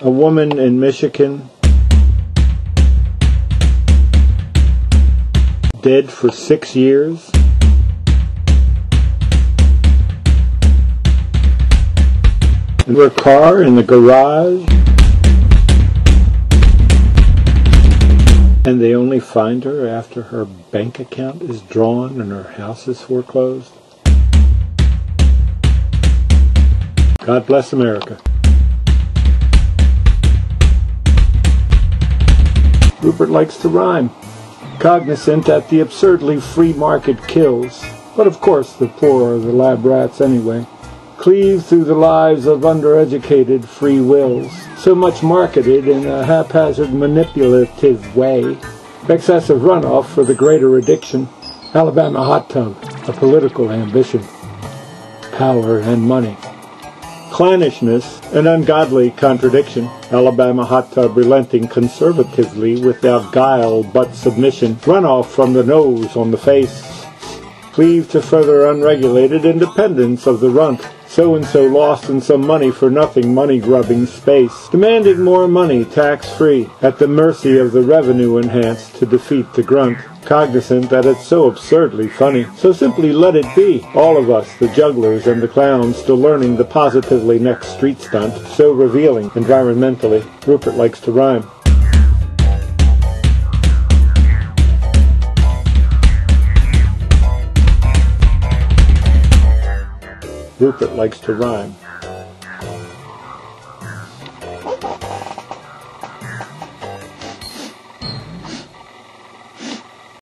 A woman in Michigan dead for six years. In her car in the garage. And they only find her after her bank account is drawn and her house is foreclosed. God bless America. Rupert likes to rhyme, cognizant that the absurdly free market kills, but of course the poor are the lab rats anyway, cleave through the lives of undereducated free wills, so much marketed in a haphazard manipulative way, excessive runoff for the greater addiction, Alabama hot tub, a political ambition, power and money. Clannishness, an ungodly contradiction. Alabama hot tub relenting conservatively without guile but submission. Runoff from the nose on the face. Cleave to further unregulated independence of the runt. So-and-so lost in some money for nothing money-grubbing space. Demanding more money tax-free, at the mercy of the revenue enhanced to defeat the grunt cognizant that it's so absurdly funny. So simply let it be. All of us, the jugglers and the clowns, still learning the positively next street stunt, so revealing environmentally. Rupert likes to rhyme. Rupert likes to rhyme.